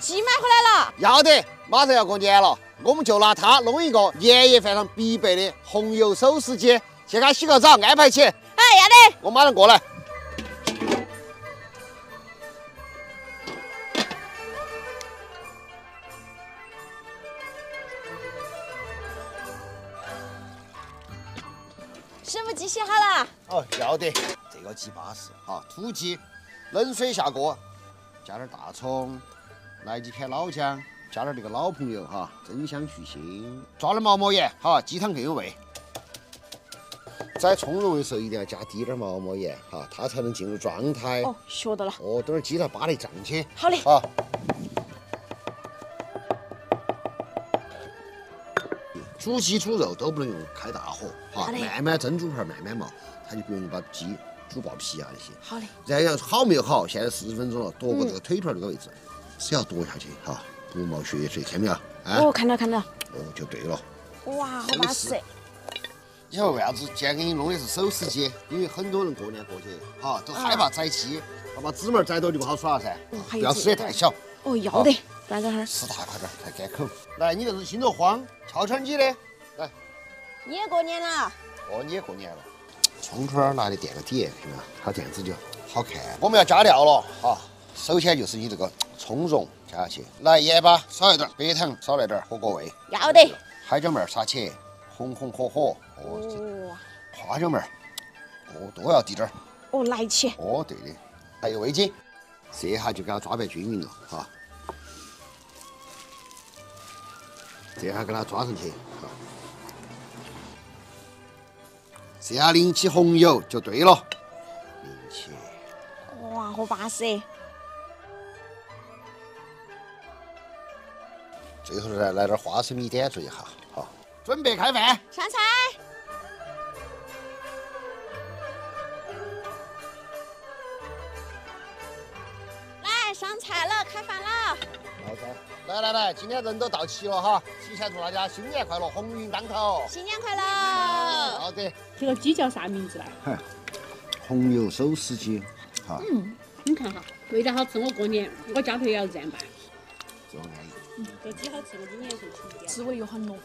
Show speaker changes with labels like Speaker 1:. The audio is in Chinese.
Speaker 1: 鸡买回来了。
Speaker 2: 要得，马上要过年了，我们就拿它弄一个年夜饭上必备的红油手撕鸡。先给它洗个澡，安排起。
Speaker 1: 哎，要得。
Speaker 2: 我马上过来。
Speaker 1: 师傅鸡洗好了。
Speaker 2: 哦，要得。这个鸡巴适哈，土鸡，冷水下锅，加点大葱，来几片老姜，加点这个老朋友哈，增香去腥，抓点毛毛盐哈，鸡汤更有味。在葱蓉的时候一定要加滴点毛毛盐哈，它才能进入状态。
Speaker 1: 哦，学到了。
Speaker 2: 哦，等会儿鸡它扒得胀起。
Speaker 1: 好嘞。
Speaker 2: 好。煮鸡煮肉都不能用开大火哈，慢慢蒸煮盘，慢慢冒，它就不容易把鸡煮爆皮啊那些。
Speaker 1: 好嘞。
Speaker 2: 然后好没有好，现在四十分钟了，剁过这个腿盘这个位置，只要剁下去哈，不冒血水，看没有？
Speaker 1: 哦，看到看到。
Speaker 2: 哦，就对了。
Speaker 1: 哇，好巴适。
Speaker 2: 你晓得为啥子今天给你弄的是手撕鸡？因为很多人过年过节哈都害怕宰鸡，怕把指纹宰到就不好耍了噻。不要撕得太小。
Speaker 1: 哦，要得。来这哈儿。
Speaker 2: 吃大块点，太干口。来，你这是心头慌，悄悄你的。来。
Speaker 1: 你也过年了。
Speaker 2: 哦，你也过年了。葱花拿来垫个底，看到它这样子就好看。我们要加料了哈，首先就是你这个葱蓉加下去，来盐巴少一点，白糖少来点，合个味。
Speaker 1: 要得。
Speaker 2: 海椒面撒起，红红火火。哦。花椒面哦，多要滴点儿。
Speaker 1: 哦，来起。
Speaker 2: 哦，对的。还有味精，这下就给它抓拌均匀了哈。这下给它抓上去，这下淋起红油就对了，淋起。
Speaker 1: 哇，好巴适！
Speaker 2: 最后再来点花生米点缀一下，好，准备开饭，
Speaker 1: 上菜。来，上菜了，开饭了。
Speaker 2: 来来来，今天人都到齐了哈！提前祝大家新年快乐，鸿运当头！
Speaker 1: 新年快乐！
Speaker 2: 好的。
Speaker 3: 这个鸡叫啥名字
Speaker 2: 来？红油手撕鸡。
Speaker 3: 哈。嗯，你看哈，味道好吃。我过年我家头也要这样办。嗯，这鸡好吃，我今年是吃
Speaker 1: 滋味又很浓。